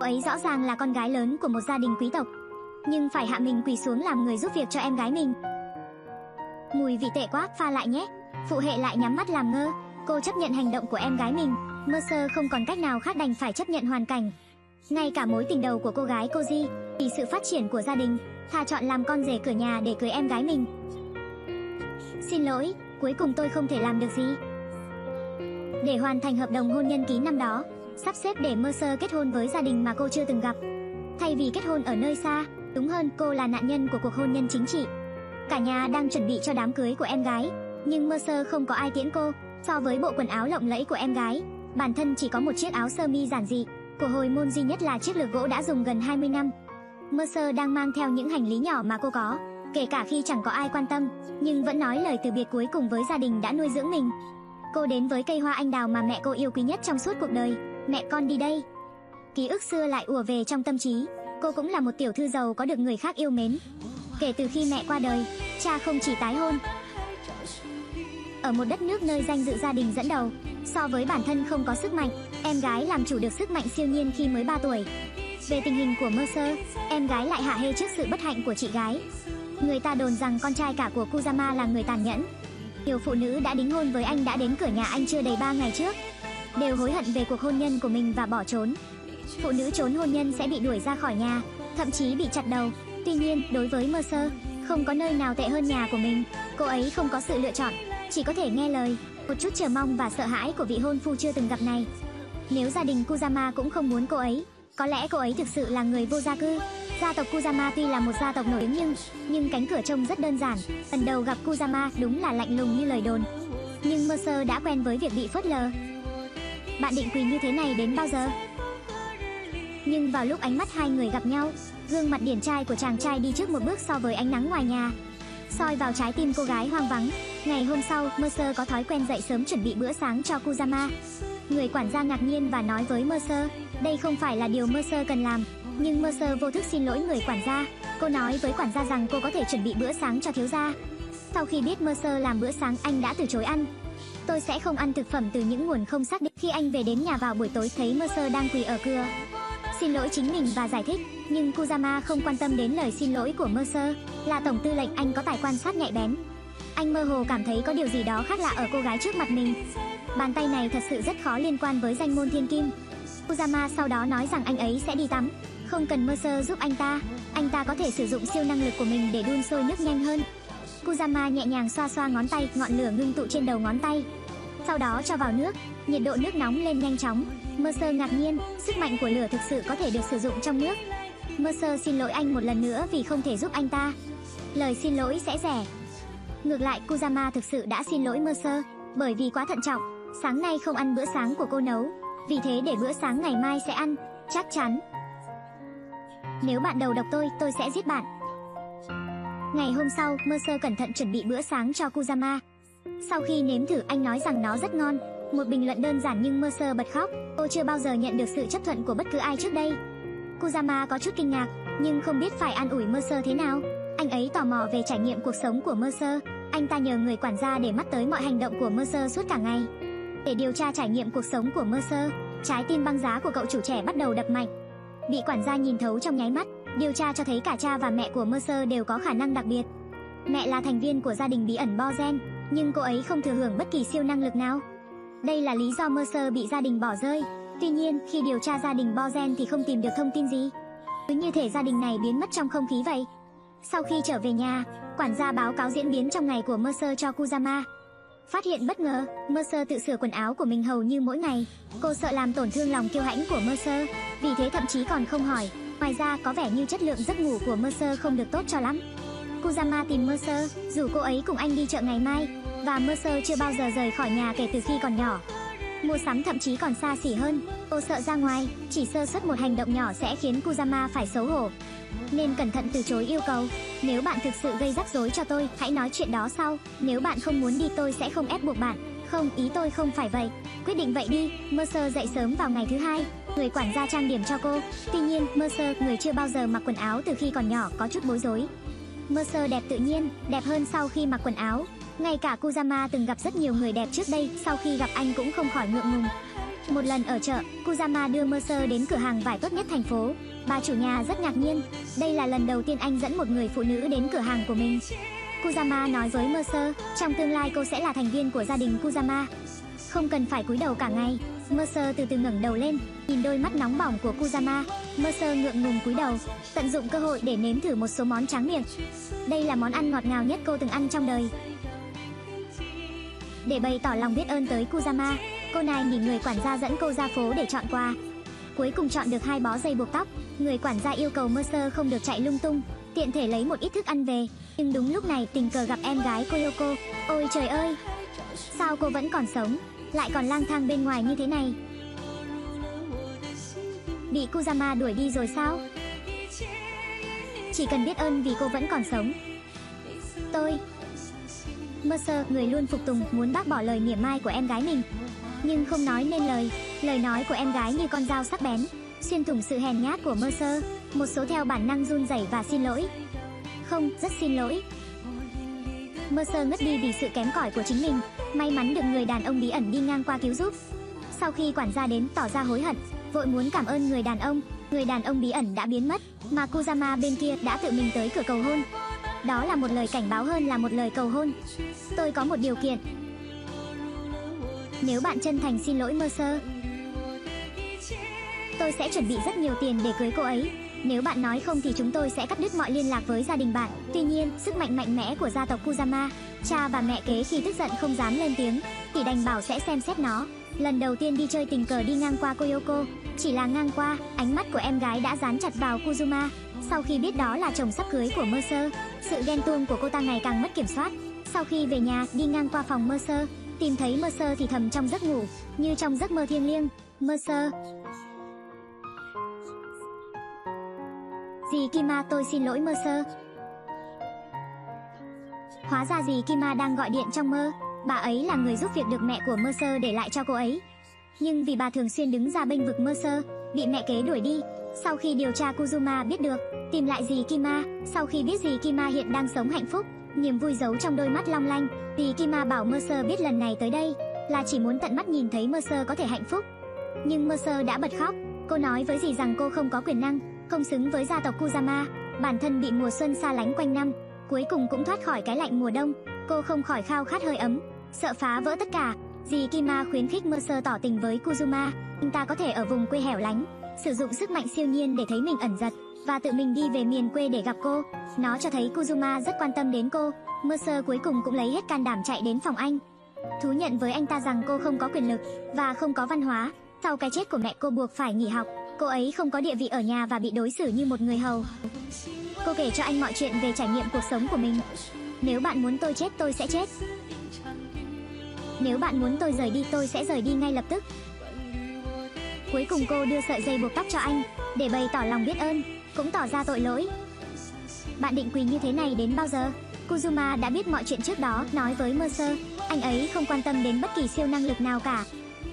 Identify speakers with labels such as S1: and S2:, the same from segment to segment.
S1: Cô ấy rõ ràng là con gái lớn của một gia đình quý tộc, nhưng phải hạ mình quỳ xuống làm người giúp việc cho em gái mình. Mùi vị tệ quá, pha lại nhé. Phụ hệ lại nhắm mắt làm ngơ, cô chấp nhận hành động của em gái mình, Mercer không còn cách nào khác đành phải chấp nhận hoàn cảnh. Ngay cả mối tình đầu của cô gái cô di vì sự phát triển của gia đình, thà chọn làm con rể cửa nhà để cưới em gái mình. Xin lỗi, cuối cùng tôi không thể làm được gì. Để hoàn thành hợp đồng hôn nhân ký năm đó, sắp xếp để Mercer kết hôn với gia đình mà cô chưa từng gặp. Thay vì kết hôn ở nơi xa, đúng hơn cô là nạn nhân của cuộc hôn nhân chính trị. Cả nhà đang chuẩn bị cho đám cưới của em gái, nhưng Mercer không có ai tiễn cô. So với bộ quần áo lộng lẫy của em gái, bản thân chỉ có một chiếc áo sơ mi giản dị. Của hồi môn duy nhất là chiếc lược gỗ đã dùng gần 20 năm. Mercer đang mang theo những hành lý nhỏ mà cô có, kể cả khi chẳng có ai quan tâm, nhưng vẫn nói lời từ biệt cuối cùng với gia đình đã nuôi dưỡng mình. Cô đến với cây hoa anh đào mà mẹ cô yêu quý nhất trong suốt cuộc đời. Mẹ con đi đây. Ký ức xưa lại ùa về trong tâm trí. Cô cũng là một tiểu thư giàu có được người khác yêu mến. Kể từ khi mẹ qua đời, cha không chỉ tái hôn. Ở một đất nước nơi danh dự gia đình dẫn đầu, so với bản thân không có sức mạnh, em gái làm chủ được sức mạnh siêu nhiên khi mới 3 tuổi. Về tình hình của Mercer, em gái lại hạ hê trước sự bất hạnh của chị gái. Người ta đồn rằng con trai cả của Kuzama là người tàn nhẫn. Nhiều phụ nữ đã đính hôn với anh đã đến cửa nhà anh chưa đầy 3 ngày trước, đều hối hận về cuộc hôn nhân của mình và bỏ trốn. Phụ nữ trốn hôn nhân sẽ bị đuổi ra khỏi nhà, thậm chí bị chặt đầu. Tuy nhiên, đối với Mercer, không có nơi nào tệ hơn nhà của mình. Cô ấy không có sự lựa chọn, chỉ có thể nghe lời, một chút chờ mong và sợ hãi của vị hôn phu chưa từng gặp này. Nếu gia đình Kuzama cũng không muốn cô ấy, có lẽ cô ấy thực sự là người vô gia cư. Gia tộc Kuzama tuy là một gia tộc nổi tiếng nhưng nhưng cánh cửa trông rất đơn giản. Lần đầu gặp Kuzama đúng là lạnh lùng như lời đồn. Nhưng Mercer đã quen với việc bị phớt lờ. Bạn định quỳ như thế này đến bao giờ? Nhưng vào lúc ánh mắt hai người gặp nhau, gương mặt điển trai của chàng trai đi trước một bước so với ánh nắng ngoài nhà, soi vào trái tim cô gái hoang vắng. Ngày hôm sau, Mercer có thói quen dậy sớm chuẩn bị bữa sáng cho Kuzama. Người quản gia ngạc nhiên và nói với Mercer, đây không phải là điều Mercer cần làm, nhưng Mercer vô thức xin lỗi người quản gia. Cô nói với quản gia rằng cô có thể chuẩn bị bữa sáng cho thiếu gia. Sau khi biết Mercer làm bữa sáng, anh đã từ chối ăn. Tôi sẽ không ăn thực phẩm từ những nguồn không xác định. Khi anh về đến nhà vào buổi tối thấy Mercer đang quỳ ở cửa, xin lỗi chính mình và giải thích, nhưng Kuzama không quan tâm đến lời xin lỗi của Mercer, là tổng tư lệnh anh có tài quan sát nhạy bén. Anh mơ hồ cảm thấy có điều gì đó khác lạ ở cô gái trước mặt mình. Bàn tay này thật sự rất khó liên quan với danh môn thiên kim. Kuzama sau đó nói rằng anh ấy sẽ đi tắm, không cần Mercer giúp anh ta, anh ta có thể sử dụng siêu năng lực của mình để đun sôi nước nhanh hơn. Kuzama nhẹ nhàng xoa xoa ngón tay, ngọn lửa ngưng tụ trên đầu ngón tay. Sau đó cho vào nước, nhiệt độ nước nóng lên nhanh chóng. Mercer ngạc nhiên, sức mạnh của lửa thực sự có thể được sử dụng trong nước. Mercer xin lỗi anh một lần nữa vì không thể giúp anh ta. Lời xin lỗi sẽ rẻ. Ngược lại, Kuzama thực sự đã xin lỗi Mercer, bởi vì quá thận trọng, sáng nay không ăn bữa sáng của cô nấu, vì thế để bữa sáng ngày mai sẽ ăn, chắc chắn. Nếu bạn đầu độc tôi, tôi sẽ giết bạn. Ngày hôm sau, Mercer cẩn thận chuẩn bị bữa sáng cho Kuzama. Sau khi nếm thử anh nói rằng nó rất ngon, một bình luận đơn giản nhưng Mercer bật khóc. Cô chưa bao giờ nhận được sự chấp thuận của bất cứ ai trước đây. Kuzama có chút kinh ngạc, nhưng không biết phải an ủi Mercer thế nào. Anh ấy tò mò về trải nghiệm cuộc sống của Mercer. Anh ta nhờ người quản gia để mắt tới mọi hành động của Mercer suốt cả ngày. Để điều tra trải nghiệm cuộc sống của Mercer, trái tim băng giá của cậu chủ trẻ bắt đầu đập mạnh. Bị quản gia nhìn thấu trong nháy mắt, điều tra cho thấy cả cha và mẹ của Mercer đều có khả năng đặc biệt. Mẹ là thành viên của gia đình bí ẩn Bozen, nhưng cô ấy không thừa hưởng bất kỳ siêu năng lực nào. Đây là lý do Mercer bị gia đình bỏ rơi. Tuy nhiên, khi điều tra gia đình Bozen thì không tìm được thông tin gì. Cứ như thể gia đình này biến mất trong không khí vậy. Sau khi trở về nhà, quản gia báo cáo diễn biến trong ngày của Mercer cho Kuzama. Phát hiện bất ngờ, Mercer tự sửa quần áo của mình hầu như mỗi ngày. Cô sợ làm tổn thương lòng kiêu hãnh của Mercer, vì thế thậm chí còn không hỏi. Ngoài ra có vẻ như chất lượng giấc ngủ của Mercer không được tốt cho lắm. Kuzama tìm Mercer, rủ cô ấy cùng anh đi chợ ngày mai, và Mercer chưa bao giờ rời khỏi nhà kể từ khi còn nhỏ. Mua sắm thậm chí còn xa xỉ hơn, cô sợ ra ngoài, chỉ sơ suất một hành động nhỏ sẽ khiến Kuzama phải xấu hổ. Nên cẩn thận từ chối yêu cầu, nếu bạn thực sự gây rắc rối cho tôi, hãy nói chuyện đó sau, nếu bạn không muốn đi tôi sẽ không ép buộc bạn. Không, ý tôi không phải vậy. Quyết định vậy đi, Mercer dậy sớm vào ngày thứ hai, người quản gia trang điểm cho cô. Tuy nhiên, Mercer, người chưa bao giờ mặc quần áo từ khi còn nhỏ, có chút bối rối. Mercer đẹp tự nhiên, đẹp hơn sau khi mặc quần áo. Ngay cả Kuzama từng gặp rất nhiều người đẹp trước đây, sau khi gặp anh cũng không khỏi ngượng ngùng. Một lần ở chợ, Kuzama đưa Mercer đến cửa hàng vải tốt nhất thành phố. Bà chủ nhà rất ngạc nhiên, đây là lần đầu tiên anh dẫn một người phụ nữ đến cửa hàng của mình. Kuzama nói với Mercer, trong tương lai cô sẽ là thành viên của gia đình Kuzama. Không cần phải cúi đầu cả ngày. Mercer từ từ ngẩng đầu lên, nhìn đôi mắt nóng bỏng của Kuzama. Mercer ngượng ngùng cúi đầu, tận dụng cơ hội để nếm thử một số món tráng miệng. Đây là món ăn ngọt ngào nhất cô từng ăn trong đời. Để bày tỏ lòng biết ơn tới Kuzama, cô này nhìn người quản gia dẫn cô ra phố để chọn quà. Cuối cùng chọn được hai bó dây buộc tóc, người quản gia yêu cầu Mercer không được chạy lung tung, tiện thể lấy một ít thức ăn về. Nhưng đúng lúc này tình cờ gặp em gái Koyoko. Ôi trời ơi, sao cô vẫn còn sống, lại còn lang thang bên ngoài như thế này? Bị Kuzama đuổi đi rồi sao? Chỉ cần biết ơn vì cô vẫn còn sống. Tôi Mercer, người luôn phục tùng, muốn bác bỏ lời mỉa mai của em gái mình. Nhưng không nói nên lời, lời nói của em gái như con dao sắc bén, xuyên thủng sự hèn nhát của Mercer. Một số theo bản năng run rẩy và xin lỗi. Không, rất xin lỗi. Mercer ngất đi vì sự kém cỏi của chính mình, may mắn được người đàn ông bí ẩn đi ngang qua cứu giúp. Sau khi quản gia đến tỏ ra hối hận, vội muốn cảm ơn người đàn ông, người đàn ông bí ẩn đã biến mất, mà Kuzama bên kia đã tự mình tới cửa cầu hôn. Đó là một lời cảnh báo hơn là một lời cầu hôn. Tôi có một điều kiện. Nếu bạn chân thành xin lỗi Mercer, tôi sẽ chuẩn bị rất nhiều tiền để cưới cô ấy. Nếu bạn nói không thì chúng tôi sẽ cắt đứt mọi liên lạc với gia đình bạn. Tuy nhiên, sức mạnh mạnh mẽ của gia tộc Kuzama, cha và mẹ kế khi tức giận không dám lên tiếng, thì đành bảo sẽ xem xét nó. Lần đầu tiên đi chơi tình cờ đi ngang qua Koyoko, chỉ là ngang qua, ánh mắt của em gái đã dán chặt vào Kuzuma. Sau khi biết đó là chồng sắp cưới của Mercer, sự ghen tuông của cô ta ngày càng mất kiểm soát. Sau khi về nhà, đi ngang qua phòng Mercer, tìm thấy Mercer thì thầm trong giấc ngủ, như trong giấc mơ thiêng liêng. Mercer. Dì Kima tôi xin lỗi Mercer. Hóa ra dì Kima đang gọi điện trong mơ, bà ấy là người giúp việc được mẹ của Mercer để lại cho cô ấy. Nhưng vì bà thường xuyên đứng ra bênh vực Mercer, bị mẹ kế đuổi đi, sau khi điều tra Kuzuma biết được, tìm lại dì Kima, sau khi biết dì Kima hiện đang sống hạnh phúc, niềm vui giấu trong đôi mắt long lanh, dì Kima bảo Mercer biết lần này tới đây là chỉ muốn tận mắt nhìn thấy Mercer có thể hạnh phúc. Nhưng Mercer đã bật khóc, cô nói với dì rằng cô không có quyền năng, không xứng với gia tộc Kuzama, bản thân bị mùa xuân xa lánh quanh năm, cuối cùng cũng thoát khỏi cái lạnh mùa đông, cô không khỏi khao khát hơi ấm, sợ phá vỡ tất cả. Dì Kima khuyến khích Mercer tỏ tình với Kuzuma, anh ta có thể ở vùng quê hẻo lánh, sử dụng sức mạnh siêu nhiên để thấy mình ẩn giật và tự mình đi về miền quê để gặp cô. Nó cho thấy Kuzuma rất quan tâm đến cô. Mercer cuối cùng cũng lấy hết can đảm chạy đến phòng anh. Thú nhận với anh ta rằng cô không có quyền lực và không có văn hóa. Sau cái chết của mẹ cô buộc phải nghỉ học, cô ấy không có địa vị ở nhà và bị đối xử như một người hầu. Cô kể cho anh mọi chuyện về trải nghiệm cuộc sống của mình. Nếu bạn muốn tôi chết tôi sẽ chết. Nếu bạn muốn tôi rời đi tôi sẽ rời đi ngay lập tức. Cuối cùng cô đưa sợi dây buộc tóc cho anh để bày tỏ lòng biết ơn, cũng tỏ ra tội lỗi. Bạn định quỳ như thế này đến bao giờ? Kuzuma đã biết mọi chuyện trước đó, nói với Mercer, anh ấy không quan tâm đến bất kỳ siêu năng lực nào cả.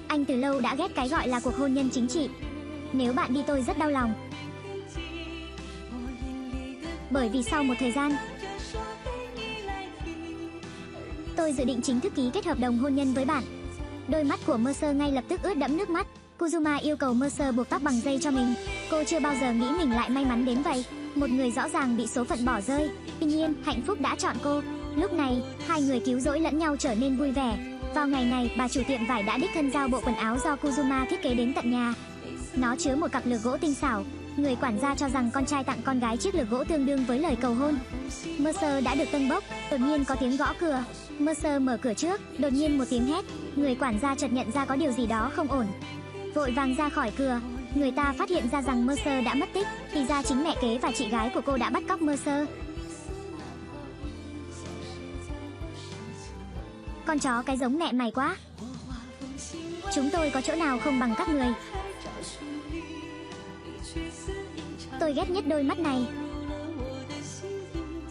S1: Anh từ lâu đã ghét cái gọi là cuộc hôn nhân chính trị. Nếu bạn đi tôi rất đau lòng. Bởi vì sau một thời gian, tôi dự định chính thức ký kết hợp đồng hôn nhân với bạn. Đôi mắt của Mercer ngay lập tức ướt đẫm nước mắt. Kuzuma yêu cầu Mercer buộc tóc bằng dây cho mình. Cô chưa bao giờ nghĩ mình lại may mắn đến vậy. Một người rõ ràng bị số phận bỏ rơi. Tuy nhiên, hạnh phúc đã chọn cô. Lúc này, hai người cứu rỗi lẫn nhau trở nên vui vẻ. Vào ngày này, bà chủ tiệm vải đã đích thân giao bộ quần áo do Kuzuma thiết kế đến tận nhà. Nó chứa một cặp lược gỗ tinh xảo. Người quản gia cho rằng con trai tặng con gái chiếc lược gỗ tương đương với lời cầu hôn. Mercer đã được tân bốc, đột nhiên có tiếng gõ cửa. Mercer mở cửa trước, đột nhiên một tiếng hét. Người quản gia chợt nhận ra có điều gì đó không ổn vội vàng ra khỏi cửa. Người ta phát hiện ra rằng Mercer đã mất tích, thì ra chính mẹ kế và chị gái của cô đã bắt cóc Mercer. Con chó cái giống mẹ mày quá. Chúng tôi có chỗ nào không bằng các người. Tôi ghét nhất đôi mắt này.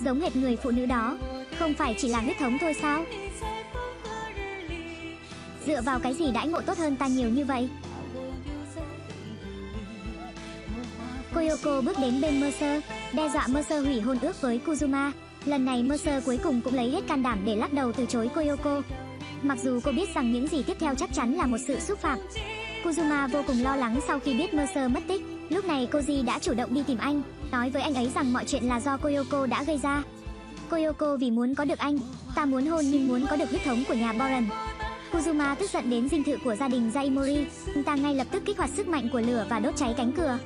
S1: Giống hệt người phụ nữ đó, không phải chỉ là huyết thống thôi sao? Dựa vào cái gì đãi ngộ tốt hơn ta nhiều như vậy? Koyoko bước đến bên Mercer, đe dọa Mercer hủy hôn ước với Kuzuma. Lần này Mercer cuối cùng cũng lấy hết can đảm để lắc đầu từ chối Koyoko. Mặc dù cô biết rằng những gì tiếp theo chắc chắn là một sự xúc phạm. Kuzuma vô cùng lo lắng sau khi biết Mercer mất tích. Lúc này Koji đã chủ động đi tìm anh, nói với anh ấy rằng mọi chuyện là do Koyoko đã gây ra. Koyoko vì muốn có được anh, ta muốn hôn nhưng muốn có được huyết thống của nhà Boran. Kuzuma tức giận đến dinh thự của gia đình Yaimori, anh ta ngay lập tức kích hoạt sức mạnh của lửa và đốt cháy cánh cửa.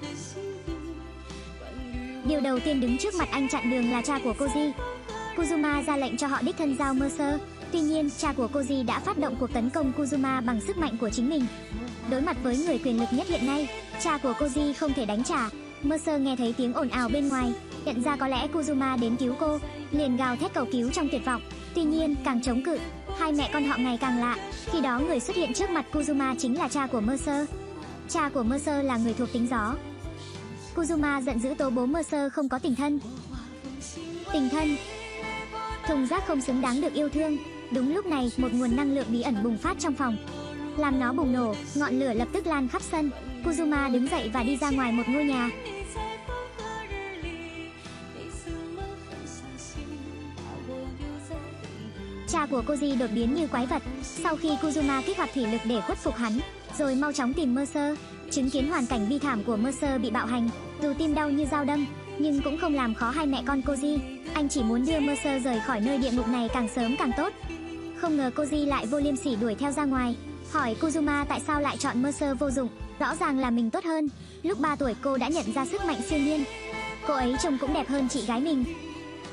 S1: Điều đầu tiên đứng trước mặt anh chặn đường là cha của Koji. Kuzuma ra lệnh cho họ đích thân giao Mercer. Tuy nhiên, cha của Koji đã phát động cuộc tấn công Kuzuma bằng sức mạnh của chính mình. Đối mặt với người quyền lực nhất hiện nay, cha của Koji không thể đánh trả. Mercer nghe thấy tiếng ồn ào bên ngoài, nhận ra có lẽ Kuzuma đến cứu cô, liền gào thét cầu cứu trong tuyệt vọng. Tuy nhiên, càng chống cự, hai mẹ con họ ngày càng lạ. Khi đó người xuất hiện trước mặt Kuzuma chính là cha của Mercer. Cha của Mercer là người thuộc tính gió. Kuzuma giận dữ tố bố Mercer không có tình thân. Tình thân. Thùng rác không xứng đáng được yêu thương. Đúng lúc này, một nguồn năng lượng bí ẩn bùng phát trong phòng. Làm nó bùng nổ, ngọn lửa lập tức lan khắp sân. Kuzuma đứng dậy và đi ra ngoài một ngôi nhà. Cha của Koji đột biến như quái vật sau khi Kuzuma kích hoạt thủy lực để khuất phục hắn, rồi mau chóng tìm Mercer. Chứng kiến hoàn cảnh bi thảm của Mercer bị bạo hành, dù tim đau như dao đâm, nhưng cũng không làm khó hai mẹ con Koji. Anh chỉ muốn đưa Mercer rời khỏi nơi địa ngục này càng sớm càng tốt. Không ngờ Koji lại vô liêm sỉ đuổi theo ra ngoài, hỏi Kuzuma tại sao lại chọn Mercer vô dụng, rõ ràng là mình tốt hơn. Lúc 3 tuổi cô đã nhận ra sức mạnh siêu nhiên. Cô ấy trông cũng đẹp hơn chị gái mình.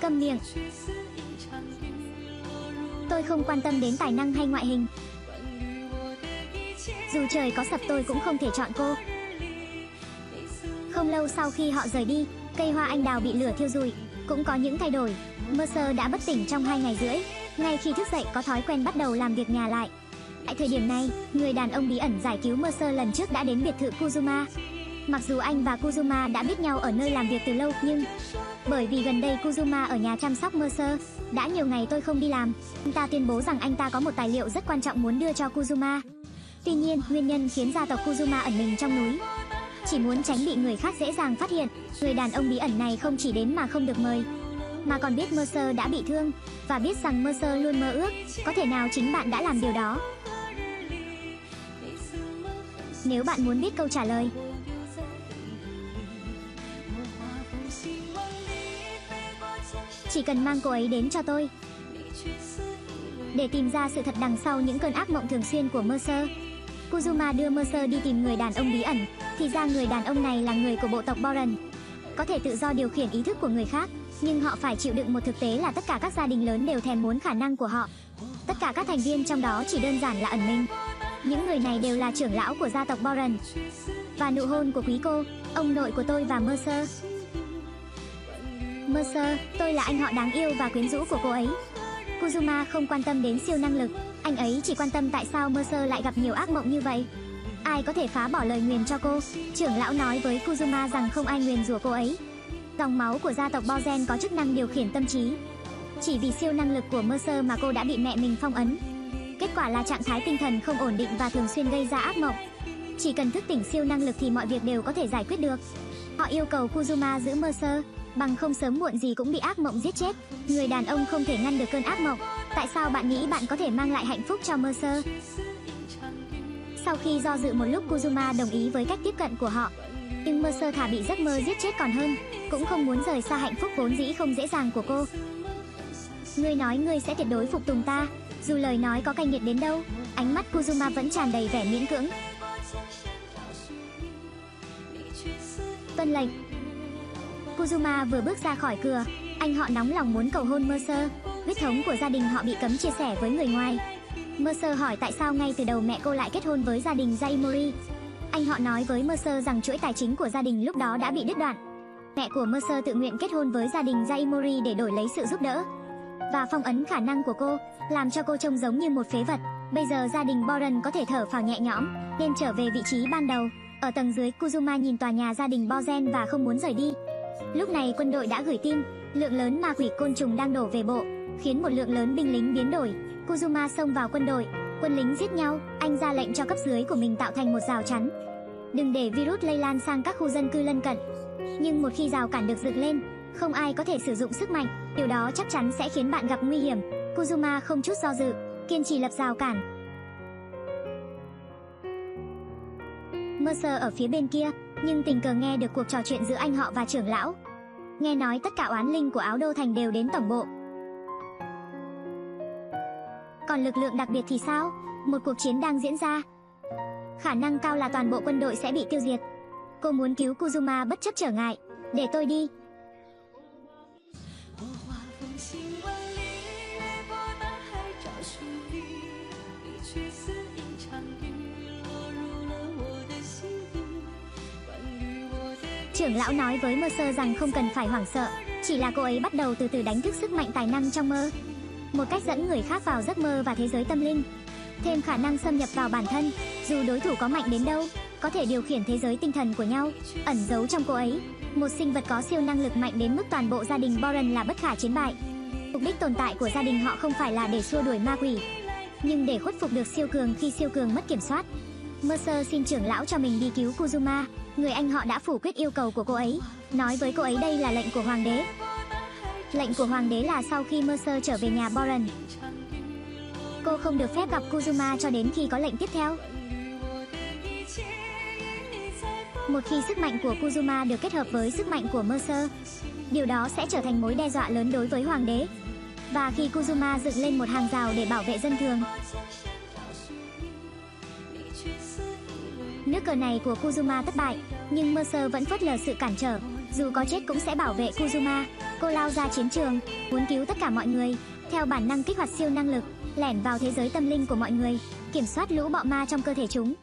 S1: Câm miệng. Tôi không quan tâm đến tài năng hay ngoại hình. Dù trời có sập tôi cũng không thể chọn cô. Không lâu sau khi họ rời đi, cây hoa anh đào bị lửa thiêu rụi, cũng có những thay đổi. Mercer đã bất tỉnh trong hai ngày rưỡi. Ngay khi thức dậy có thói quen bắt đầu làm việc nhà lại. Tại thời điểm này, người đàn ông bí ẩn giải cứu Mercer lần trước đã đến biệt thự Kuzuma. Mặc dù anh và Kuzuma đã biết nhau ở nơi làm việc từ lâu nhưng bởi vì gần đây Kuzuma ở nhà chăm sóc Mercer, đã nhiều ngày tôi không đi làm, anh ta tuyên bố rằng anh ta có một tài liệu rất quan trọng muốn đưa cho Kuzuma. Tuy nhiên, nguyên nhân khiến gia tộc Kuzuma ẩn mình trong núi chỉ muốn tránh bị người khác dễ dàng phát hiện, người đàn ông bí ẩn này không chỉ đến mà không được mời, mà còn biết Mercer đã bị thương và biết rằng Mercer luôn mơ ước, có thể nào chính bạn đã làm điều đó. Nếu bạn muốn biết câu trả lời, chỉ cần mang cô ấy đến cho tôi. Để tìm ra sự thật đằng sau những cơn ác mộng thường xuyên của Mercer, Kuzuma đưa Mercer đi tìm người đàn ông bí ẩn, thì ra người đàn ông này là người của bộ tộc Boran, Có thể tự do điều khiển ý thức của người khác, nhưng họ phải chịu đựng một thực tế là tất cả các gia đình lớn đều thèm muốn khả năng của họ. Tất cả các thành viên trong đó chỉ đơn giản là ẩn mình. Những người này đều là trưởng lão của gia tộc Boren. Và nụ hôn của quý cô, ông nội của tôi và Mercer. Mercer, tôi là anh họ đáng yêu và quyến rũ của cô ấy. Kuzuma không quan tâm đến siêu năng lực, anh ấy chỉ quan tâm tại sao Mercer lại gặp nhiều ác mộng như vậy. Ai có thể phá bỏ lời nguyền cho cô? Trưởng lão nói với Kuzuma rằng không ai nguyền rủa cô ấy. Dòng máu của gia tộc Bozen có chức năng điều khiển tâm trí. Chỉ vì siêu năng lực của Mercer mà cô đã bị mẹ mình phong ấn. Kết quả là trạng thái tinh thần không ổn định và thường xuyên gây ra ác mộng. Chỉ cần thức tỉnh siêu năng lực thì mọi việc đều có thể giải quyết được. Họ yêu cầu Kuzuma giữ Mercer, bằng không sớm muộn gì cũng bị ác mộng giết chết. Người đàn ông không thể ngăn được cơn ác mộng. Tại sao bạn nghĩ bạn có thể mang lại hạnh phúc cho Mercer? Sau khi do dự một lúc Kuzuma đồng ý với cách tiếp cận của họ. Nhưng Mercer thả bị giấc mơ giết chết còn hơn, cũng không muốn rời xa hạnh phúc vốn dĩ không dễ dàng của cô. Ngươi nói ngươi sẽ tuyệt đối phục tùng ta, dù lời nói có cay nghiệt đến đâu, ánh mắt Kuzuma vẫn tràn đầy vẻ miễn cưỡng. Tuân lệnh. Kuzuma vừa bước ra khỏi cửa, anh họ nóng lòng muốn cầu hôn Mercer. Huyết thống của gia đình họ bị cấm chia sẻ với người ngoài, Mercer hỏi tại sao ngay từ đầu mẹ cô lại kết hôn với gia đình Zaimori. Anh họ nói với Mercer rằng chuỗi tài chính của gia đình lúc đó đã bị đứt đoạn. Mẹ của Mercer tự nguyện kết hôn với gia đình Zaimori để đổi lấy sự giúp đỡ và phong ấn khả năng của cô, làm cho cô trông giống như một phế vật. Bây giờ gia đình Boren có thể thở phào nhẹ nhõm, nên trở về vị trí ban đầu. Ở tầng dưới, Kuzuma nhìn tòa nhà gia đình Bozen và không muốn rời đi. Lúc này quân đội đã gửi tin, lượng lớn ma quỷ côn trùng đang đổ về bộ, khiến một lượng lớn binh lính biến đổi. Kuzuma xông vào quân đội, quân lính giết nhau, anh ra lệnh cho cấp dưới của mình tạo thành một rào chắn. Đừng để virus lây lan sang các khu dân cư lân cận. Nhưng một khi rào cản được dựng lên, không ai có thể sử dụng sức mạnh, điều đó chắc chắn sẽ khiến bạn gặp nguy hiểm. Kuzuma không chút do dự, kiên trì lập rào cản. Mercer ở phía bên kia, nhưng tình cờ nghe được cuộc trò chuyện giữa anh họ và trưởng lão. Nghe nói tất cả oán linh của áo đô thành đều đến tổng bộ. Còn lực lượng đặc biệt thì sao? Một cuộc chiến đang diễn ra khả năng cao là toàn bộ quân đội sẽ bị tiêu diệt. Cô muốn cứu Kuzuma bất chấp trở ngại. Để tôi đi. Trưởng lão nói với mơ sơ rằng không cần phải hoảng sợ, chỉ là cô ấy bắt đầu từ từ đánh thức sức mạnh tài năng trong mơ. Một cách dẫn người khác vào giấc mơ và thế giới tâm linh, thêm khả năng xâm nhập vào bản thân, dù đối thủ có mạnh đến đâu, có thể điều khiển thế giới tinh thần của nhau, ẩn giấu trong cô ấy. Một sinh vật có siêu năng lực mạnh đến mức toàn bộ gia đình Boren là bất khả chiến bại. Mục đích tồn tại của gia đình họ không phải là để xua đuổi ma quỷ, nhưng để khuất phục được siêu cường khi siêu cường mất kiểm soát. Mercer xin trưởng lão cho mình đi cứu Kuzuma, người anh họ đã phủ quyết yêu cầu của cô ấy, nói với cô ấy đây là lệnh của hoàng đế. Lệnh của hoàng đế là sau khi Mercer trở về nhà Boren, cô không được phép gặp Kuzuma cho đến khi có lệnh tiếp theo. Một khi sức mạnh của Kuzuma được kết hợp với sức mạnh của Mercer, điều đó sẽ trở thành mối đe dọa lớn đối với hoàng đế. Và khi Kuzuma dựng lên một hàng rào để bảo vệ dân thường, Nước cờ này của Kuzuma thất bại, nhưng Mercer vẫn phớt lờ sự cản trở. Dù có chết cũng sẽ bảo vệ Kuzuma. Cô lao ra chiến trường, muốn cứu tất cả mọi người, theo bản năng kích hoạt siêu năng lực, lẻn vào thế giới tâm linh của mọi người, kiểm soát lũ bọ ma trong cơ thể chúng.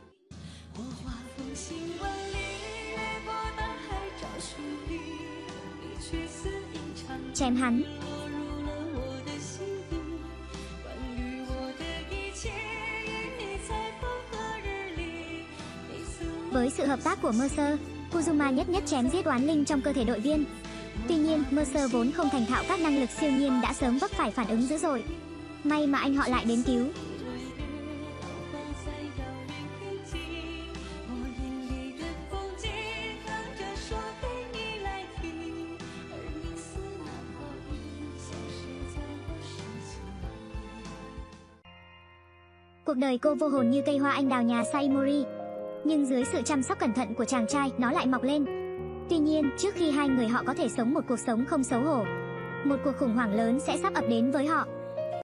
S1: chém hắn. Với sự hợp tác của Mercer, Kuzuma nhất nhất chém giết oán linh trong cơ thể đội viên. Tuy nhiên, Mercer vốn không thành thạo các năng lực siêu nhiên đã sớm vấp phải phản ứng dữ dội. May mà anh họ lại đến cứu. Cuộc đời cô vô hồn như cây hoa anh đào nhà Saimori. Nhưng dưới sự chăm sóc cẩn thận của chàng trai, nó lại mọc lên. Tuy nhiên, trước khi hai người họ có thể sống một cuộc sống không xấu hổ, một cuộc khủng hoảng lớn sẽ sắp ập đến với họ.